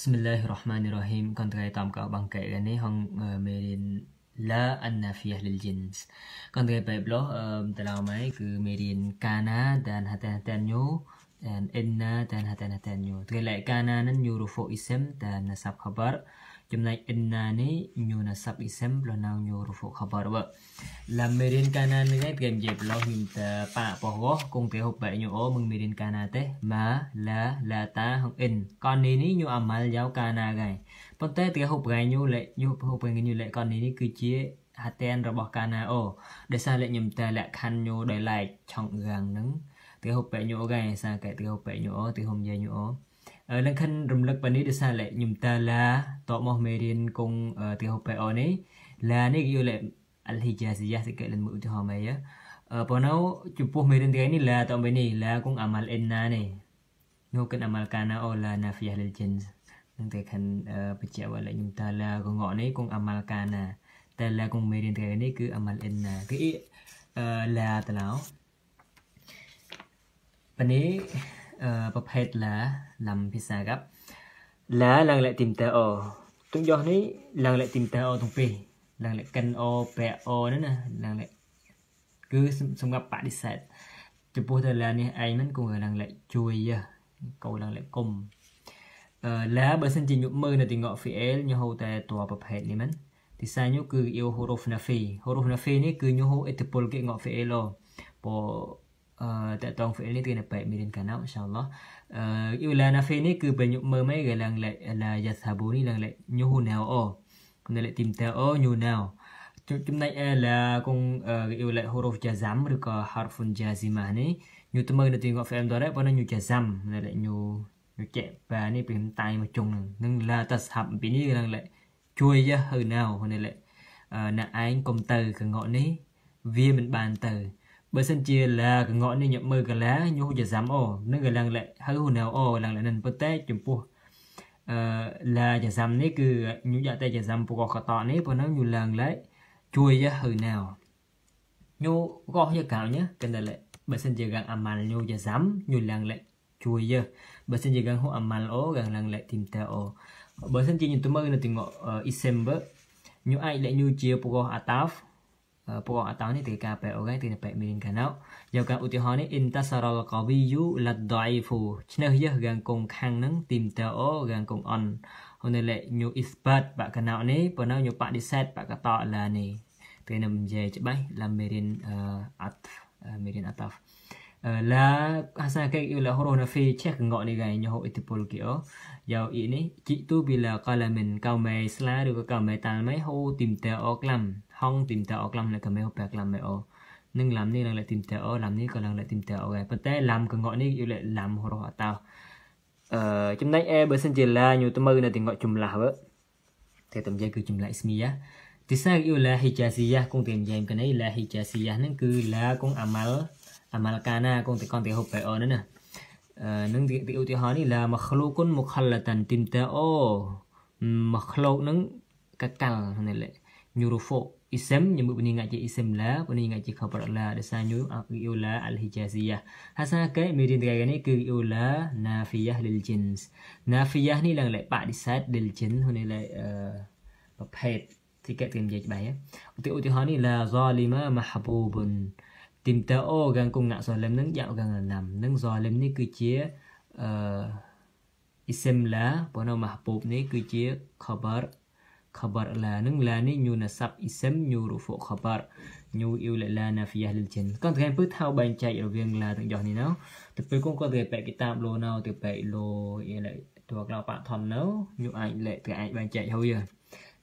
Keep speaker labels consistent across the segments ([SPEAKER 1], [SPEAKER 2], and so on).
[SPEAKER 1] Bismillahirrahmanirrahim កនត្រៃតាមកោបង្កែនេះហងមេរៀន la an-nafiyah lil jins កនត្រៃបែបលោតឡៅម៉ៃគឺមេរៀន kana dan hatan hatan nyu dan inna dan hatan hatan nyu ត្រឡៃ kana នឹង nyu rufu ism dan nasab khabar ចំណែក inna នេះ nyu nasab ism ប្រណៅ nyu rufu khabar បើ la merin kana នេះគេនិយាយប្រឡោះមានតប៉បោះគង់គេហូបបែ nyu o มึง merin kana ទេ ma la la ta ហង in កននេះនេះ nyu amal យ៉ាវ kana គេប៉ុន្តែគេហូបបែ nyu លេ nyu ហូបបែ nyu លេកននេះនេះគឺជាហាតែនរបស់ kana o ដោយសារលេខ្ញុំតែលក្ខខណ្ឌ nyu ដោយឡែកឆុងរាំងហ្នឹងគេហូបបែ nyu គេសារគេគេហូបបែ nyu o គេហុំយា nyu o នឹងខិនរំលឹកបែនេះដោយសារលេខ្ញុំតាឡាតមកមេរៀនគងទីហូបបែអូនេះ ឡានេះគឺលេអលហ៊ីជាស៊ីយ៉ាសិកលមុឧទាហរណ៍មកប៉ុណ្ណោចំពោះមេរៀនទីនេះឡាតបែនេះឡាគងអាម៉ាល់អិនណានេះនោះគិនអាម៉ាល់កាណាអូឡាណាហ្វីយ៉ាលីជីននឹងតែខិនបច្ចៈវលេខ្ញុំតាឡាគងងនេះគងអាម៉ាល់កាណាតែឡាគងមេរៀនទីនេះគឺអាម៉ាល់អិនណាគឺឡាតឡោបែនេះ ប្រភេទឡាឡំភាសាកັບឡាឡើងលែកទីមតើអូទុំយោនេះឡើងលែកទីមតើអូទុំពីឡើងលែកកិនអូប្រែអូហ្នឹងណាឡើងលែកគឺសម្រាប់បដិសេធចំពោះទៅឡានេះឯងមិនគង់ឡើងលែកជួយកោឡើងលែកគុំអឺឡាបើសិនជាញុមើលនៅទីងក fiel ញុហៅតែតួប្រភេទនេះមិនទីសាញុគឺ yêu huruf nafi huruf nafi នេះគឺញុហៅឥទ្ធិពលគេងក fiel ពោ តកតង fi'il នេះគឺនៅបែបមីរៀនកាណៅអ៊ីនសាអល់ឡោះអឺយូឡាណាហ្វេនេះគឺបែញុមើមេកឡើងឡាយ៉ាសាប៊ូនេះឡើងញូហ៊ូណៅអូនៅលេទីមតើអូញូណៅចំណែកឡាគងយូឡាហូរ៉ូហ្វយ៉ាសាំឬក៏ហារហ្វុនយ៉ាស៊ីម៉ានេះញូទៅមើលនៅទីងក FM ដែរប៉ុន្តែញូយ៉ាសាំនៅលេញូញូចេបែនេះពីតៃមកជុងនឹងនឹងឡាតស្ហាប់ពីនេះឡើងលេជួយយ៉ាហឺណៅនៅលេណាឯងកុំទៅកងកនេះវាមិនបានទៅ បើសិនជាឡាកងក់នេះញឹកមើលកឡាញុះជាសាំអូនឹងកលាំងលែហើយហ៊ូណៅអូឡើងលែនឹងប៉ុន្តែចំពោះអឺឡាជាសាំនេះគឺញុះយ៉ាតែជាសាំពកកតនេះប៉ុណ្ណឹងញុះឡើងលែជួយយ៉ាហ៊ូណៅញុះក៏យកកៅញ៉កណ្ដលែបើសិនជាកាំអាម៉ាល់ញុះជាសាំញុះឡើងលែជួយយ៉ាបើសិនជាកាំហ៊ូអាម៉ាល់អូកាំឡើង ពកកអាតាហ្វពួកអតោនេះទីការបែអូកែទីបែមីនកាណៅយកការឧទាហរណ៍នេះ intasara al-qawiyyu lad-da'ifu ឆ្នេះយះកាងកងខាងនឹងទីមតអូកាងកងអនហ្នឹងលេញូ isbat បាក់កណៅនេះប៉ុណ្ណឹងញូបដិសេធបាក់កតឡានេះពេលនឹងនិយាយច្បាស់ឡាមេរៀនអត់មេរៀនអត់ la hasa ke ila huruf fi check ngok ni gai nyoh itipul ki o yau i ni chi tu bila qalamin kau mai sla ឬក៏កៅ mai tal mai ho tim te o klam ហងទីមតើអក្លាំនៅកមេបែក្លាំមេអូនឹងឡាំនេះឡើងលេទីមតើអូឡាំនេះក៏ឡើងលេទីមតើអូដែរប៉ុន្តែឡាំកងក់នេះយូលេឡាំរស់អតោអឺចំណែកអេបើសិនជាឡាញូទៅមើលនៅទីងក់ជំលាស់វើតែតំយាគឺចម្លែកស្មីយ៉ាទីសាយូឡាហ៊ីជាស៊ីយ៉ាគង់ទីមយ៉ែមកនេះឡាហ៊ីជាស៊ីយ៉ាហ្នឹងគឺឡាគង់អាម៉ាល់ អាម៉ាល់កាណាគង់ទីកនទីហូបបែអូហ្នឹងណាអឺនឹងទីឧទាហរណ៍នេះឡាមកឃ្លូគុនមុខលតាន់ទីមតើអូមកឃ្លោកនឹងកកាល់នេះលេញូរូហ្វូ ism nyebut bunyi ngaji ism la bunyi ngaji khabar la desanyu ula al hijaziyah hasa ke mirin tiga ni ke ula nafiyah lil jins nafiyah ni lang lại bạn đi sát lil jins hôm nay lại uh, phết thì cái tìm gì bài á tiêu tiêu hỏi này là zalima mahbubun tìm tơ ô gần cùng ngạ zalim nâng dạo gần là nằm nâng zalim ni cứ chia uh, ism la bona mahbub ni cứ chia khabar khabar la nung la ni nyu nasab ism nyu rufu khabar nyu yêu lại la nafiyah lil jin còn ថ្ងៃពើថៅបែងចែករវាងឡាទាំងយោនេះណោទៅពេលគងក៏គេបែកគិតាបលោណោទៅបែកលោអីឡៃតួក្លោបាក់ថនណោញូអាចលេទៅអាចបែងចែកហើយ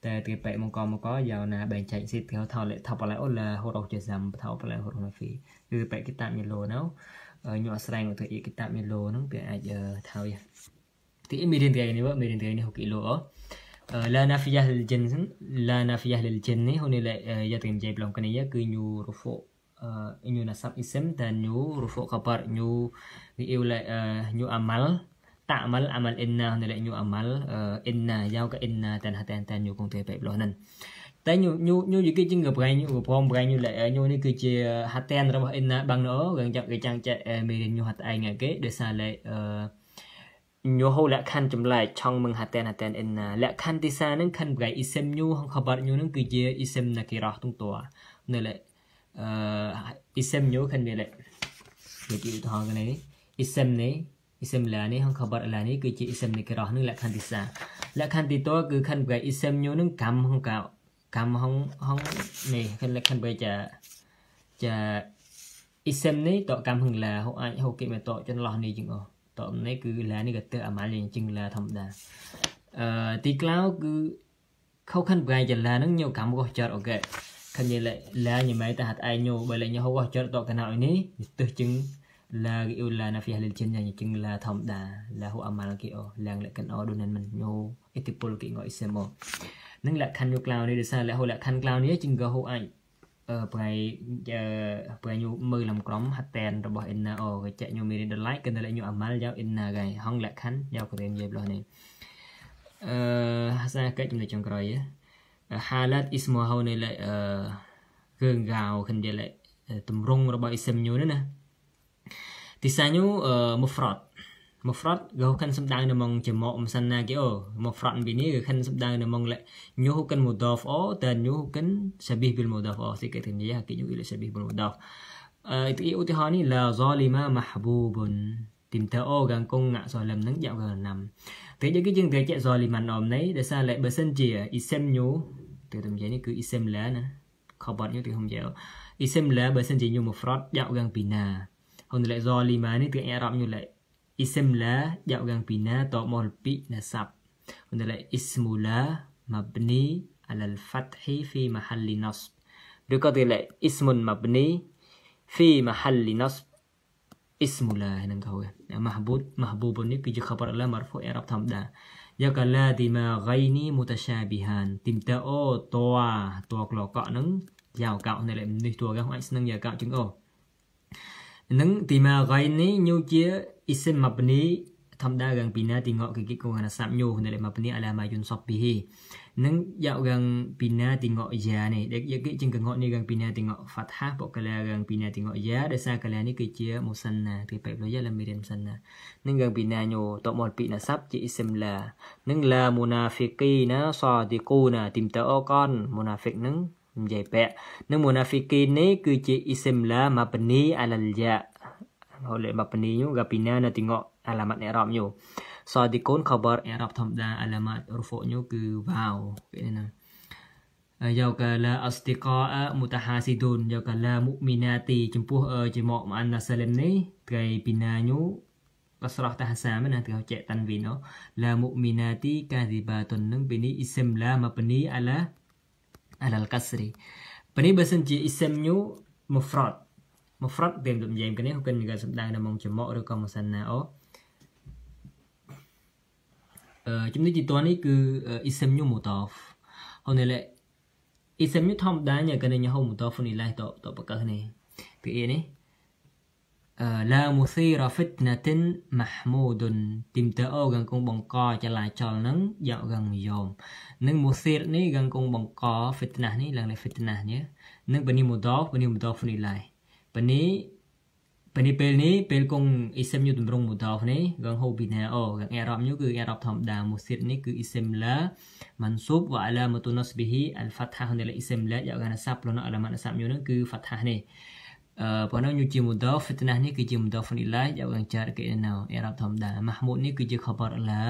[SPEAKER 1] តែទៅបែកមកកមកកយ៉ាវណាបែងចែកស៊ីទៅថៅលេថបឡៃអូឡាហូរជាសាំថៅបឡៃហូរណាហ្វីគឺបែកគិតាមីលោណោញូអាស្រ័យទៅអ៊ីគិតាមីលោហ្នឹងទៅអាចថៅទីមីរៀនថ្ងៃនេះមីរៀនថ្ងៃនេះហូគីឡូអូ لا نافية للجنس لا نافية للجن هنا لا يتم جايب لهم كنية كي نيو رفو نيو نسب اسم dan نيو رفو خبر نيو yêu lại nyu amal ta'mal amal inna này lại nyu amal inna giao cái inna tan hatan tan nyu công thể bẹp lo nên តែញូញូញូយគេជាងប្រៃញូព្រមប្រៃញូ lại ញូនេះគឺជាហាត់តែនរបស់ inna បាំងណូគេចាំគេចាំចាក់មេរៀនញូហាត់ឯងគេដោយសារ lại ញូហូលក្ខណ្ឌចម្លែកឆងមឹងហាតែនហាតែនអិនណាលក្ខណ្ឌទីសានឹងខណ្ឌប្រៃអ៊ីសឹមញូហងខបាត់ញូនឹងគឺជាអ៊ីសឹមណាគីរ៉ោះទុងតួនៅលេអឺអ៊ីសឹមញូខណ្ឌនេះលេដូចឧទាហរណ៍នេះអ៊ីសឹមនេះ អ៊ីសឹមឡានេះហងខបាត់ឡានេះគឺជាអ៊ីសឹមណាគីរ៉ោះនឹងលក្ខណ្ឌទីសាលក្ខណ្ឌទីតួគឺខណ្ឌប្រៃអ៊ីសឹមញូនឹងកម្មហងកៅកម្មហងហងនេះខណ្ឌលក្ខណ្ឌប្រៃចាចាអ៊ីសឹមនេះតកម្មហងឡាហូអាចហូគេមកតចន្លោះនេះជាងអស់តមនេះគឺឡានេះក៏ទៅអាម៉ាល់យ៉ាងជាងឡាធម្មតាអឺទីក្លោគឺខោខាន់ប្រៃចឡានឹងញោកម្មកោះចតអូខេខញលេឡាញម៉ៃតាហាត់ឯញោបើលេញហោកោះចតតកណៅនេះទៅជាង ឡាគីអូឡាណាហ្វីហលិលជិនយ៉ាងជាងឡាធម្មតាឡាហូអាម៉ាល់គីអូឡើងលក្ខណោដូនមិនញោអ៊ីតិពលគីងអ៊ីសេម៉ូនឹងលក្ខខណ្ឌញោក្លោនេះដោយសារលហូលក្ខខណ្ឌក្លោនេះជាងក៏ហូអាចប្រៃប្រៃញូមើលលំក្រុមហាត់តែនរបស់ inna អូគេចាក់ញូមីរីដលៃកិនតែញូអាម៉ាល់យក inna គេហងលក្ខខណ្ឌយកក្រៀមយាយផ្លោះនេះអឺហាសាកិច្ចចំណុចចុងក្រោយហាឡាត់អ៊ីស្មូហៅនេះលេអឺគឺងៅខិនយលេតម្រងរបស់អ៊ីសឹមញូនេះណា ទីសាញូអឺមូហ្វ្រត mufrad gaukan semdang namang jama' musanna ki o mufrad bini kan semdang namang le nyuh kan mudaf o dan nyuh kan sabih bil mudaf o sikit kan ya ki nyuh ila sabih bil mudaf itu i utihani la zalima mahbubun tìm theo ô gần cung ngạ rồi lầm nắng dạo gần nằm thế cho cái chương thể chạy rồi mình ôm đấy để sao lại bờ sân chìa isem nhú từ tầm giấy này cứ isem lá nè khó bật nhú từ không dẻo isem lá bờ sân chìa nhú một frot dạo gần pina hôm lại do lima này từ Arab như lại Ism la jauh bina atau mulpi nasab. Untuk ismu la mabni ala al-fathi fi mahalli nasb. Dia kata la ismun mabni fi mahalli nasb. Ismu la nang kau ya. Mahbub mahbubun ni pijak khabar la marfu i'rab thamda. Ya kala dima ghaini mutasyabihan. Timta o toa toa kelokak nang giao cạo này lại đi tua cái hoại nâng giờ cạo chứng ô nâng tìm mà gây ní nhu chia isim mabni ធម្មតា gang pina tengok ke kik kong nasab nyu dari mabni ala ma yunsab bihi nang ya gang pina tengok ya ni dek ya ke jeng kengok ni gang pina tengok fathah pok kala gang pina tengok ya dasa kala ni ke chia musanna ti pai lo ya la mirin musanna nang gang pina nyu tok mol pi nasab chi isim la nang la munafiqina sadiquna tim ta o kon munafik nang និយាយពាក់នឹងមូណាហ្វីគីននេះគឺជាអ៊ីស្លាមម៉ាបនីអា ឡាលយ៉ា oleh mabni nyu gapina na tengok alamat i'rab nyu sadiqun khabar i'rab thamda alamat rufu nyu គឺ wow cái này nè យកកាឡាអស្តិកអមុតហាស៊ីឌុនយកកាឡាមុមីណាទីចំពោះជាមកអានណាសាលឹមនេះថ្ងៃពីណាញូបស្រោះតាហាសាមណាទៅចែកតាន់វីណូឡាមុមីណាទីកាឌីបាតុននឹងពីនេះអ៊ីសឹមឡាមកពីនេះអាឡា អាឡាល់កាស្រីពីនេះបើសិនជាអ៊ីសឹមញូមុហ្វ្រត mufrad ពេលទំនិញគ្នាគឺមានការសម្ដែងនៅមុខចំកឬក៏ម៉ាសិនណាអូអឺចំណុចទីតនេះគឺ ism ញូ mutaf ហើយនេះ ism ញូធម្មតាញ៉ាកណញហូ mutaf នេះឡៃតតបកនេះពី អីនេះ la muthira fitnatin mahmudun ទីមតអូកងគងបង្កចលាចលនឹងយកកងនិយមនឹង muthir នេះកងគងបង្ក fitnah នេះឡើង fitnah នេះនឹងបនី mudaf បនី mudaf នេះឡៃពេលនេះពេលនេះពេលនេះពេលគង់អ៊ីសឹមយូតម្រងមូដោនេះកងហូប៊ីណាអូកងអេរ៉ាប់យូគឺអេរ៉ាប់ធម្មតាមូស៊ីតនេះគឺអ៊ីសឹមឡាម៉ាន់ស៊ូបវ៉ាអាឡាម៉ាតុនស្ប៊ីហ៊ីអលហ្វាត់ហានេះអ៊ីសឹមឡាយកកណាសាប់លនអាឡាម៉ាត់សាប់យូនឹងគឺហ្វាត់ហានេះអឺ ប៉ុន្តែយូជាមូដោហ្វិតណានេះគឺជាមូដោហ្វនីឡាយកកងចារកេណៅអេរ៉ាប់ធម្មតាម៉ាហ្មូតនេះគឺជាខបារឡា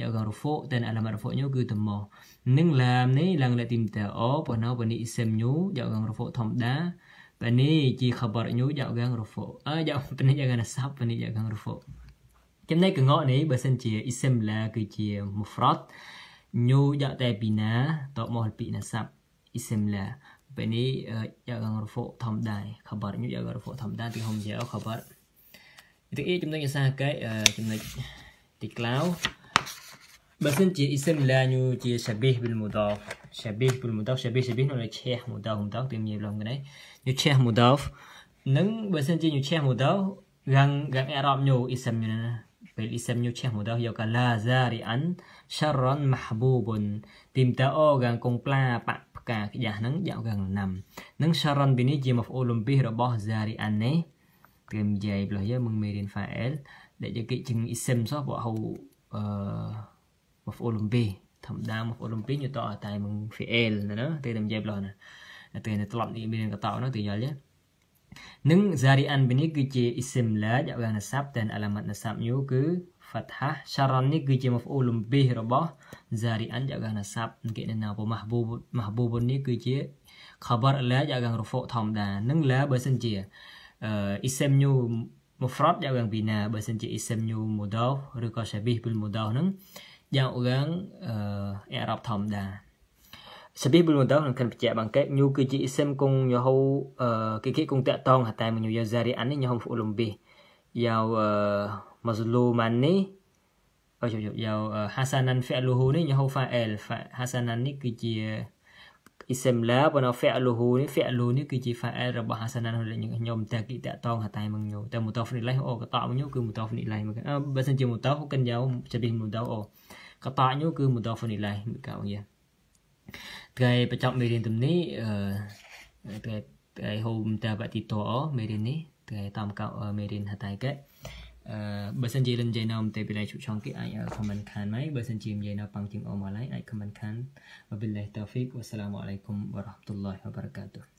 [SPEAKER 1] យកកងរហ្វូតែអាឡាម៉ាត់រហ្វូយូគឺតមនឹងឡាមនេះឡើងលេទីមតាអូប៉ុន្តែប៉ុន្តែអ៊ីសឹមយូយកកងរហ្វូធម្មតា Pani chi khabar nyu dạo gang rufu. À dạo pani dạo gang sab pani dạo gang rufu. Chấm này cái ngõ này bởi sân chia isem là cái chia mufrad nyu dạo tay bina to mohal pi na sab isem là pani dạo gang rufu thom đài khabar nyu dạo gang rufu thom đài thì không dạo khabar. Itu i chúng ta như sao cái chúng ta tiklau بس انت اسم لا نيو شبيه بالمضاف شبيه بالمضاف شبيه شبيه nó là che مضاف مضاف tìm nhiều lần cái đấy như che mudaf nâng bởi sân chi như che mudaf gang gang arab nyu isam như nè bel isam như che mudaf yo kala zari an sharran mahbubun tìm ta o gang kong pla pa ផ្កា ខ្យាស់ហ្នឹងយក gang 5នឹង sharon ពីនេះជា maf'ulun bih របស់ zari an នេះព្រមនិយាយផ្លោះយើងមកមេរៀន file ដែលគេជឹង ism សោះពួកហៅអឺ maf'ul bih ធម្មតា maf'ul bih ញតអតែมึง fi'il ណាទេតែនិយាយប្លោះណាតែនៅត្រឡប់នេះមានកតោនោះទៅយល់ទេនឹង zari'an នេះគឺជា isim la យកយ៉ាង nasab តែ alamat nasab ញូគឺ fathah sharan នេះគឺជា maf'ul bih របស់ zari'an យកយ៉ាង nasab គេនៅ mahbub mahbub នេះគឺជា khabar la យកយ៉ាង rufu ធម្មតានឹង la បើសិនជាអឺ isim ញូ mufrad យកយ៉ាង bina បើសិនជា isim ញូ mudaf ឬក៏ shabih bil mudaf នឹងយ៉ាងយ៉ាងអឺ i'rab ធម្មតា Sabih bil mudah នឹងខាន់បញ្ជាក់បង្កែញូគឺជា ism គង់ញហូអឺគេគេគង់តាក់តងតែមញូយ៉ាហ្សារីអាននេះញហូហ្វូ លុំប៊ីយ៉ាវអឺ mazluman នេះអឺយ៉ាវ hasanan fi'luhu នេះញហូ fa'il hasanan នេះគឺជា ism la ប៉ុន្តែ fi'luhu នេះ fi'lu នេះគឺជា fa'il របស់ hasanan ខ្ញុំតែគេតាក់តងតែមញូតែ mutaf នេះឡៃអូកតមញូគឺ mutaf នេះឡៃមកបើសិនជា mutaf កិនយ៉ាវ sabih mutaf អូកតញូគឺ mutaf នេះឡៃមកកៅយ៉ាថ្ងៃបញ្ចប់មេរៀនទំនេះអឺថ្ងៃថ្ងៃហូមតាបតិតោមេរៀននេះ ថ្ងៃតំកោមេរៀនហតៃកេអឺបើសិនជាលិនជេណោមទេពីឡៃជុឆងគេអាច comment ខានមកបើសិនជាមានណោប៉ងជាងអូមកឡៃអាច comment ខានវបិលឡាហ៊ីតោហ្វិកវ៉ាសឡាមអាឡៃគុំវ៉ារ៉ាហ្មតុលឡាហ៊ីវ៉ាបារកាតុហ៍